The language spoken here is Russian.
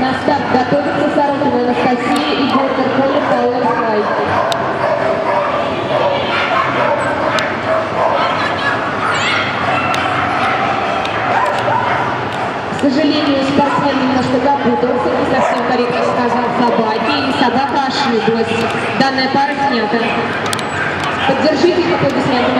На старт готовится Сорокина Анастасия и Гортер Коля Пауэр Фрай. К сожалению, спортсмен немножко запутался, не совсем корректно сказал собаке, и собака ошиблась. Данная пара снята. Поддержите их аплодисментами.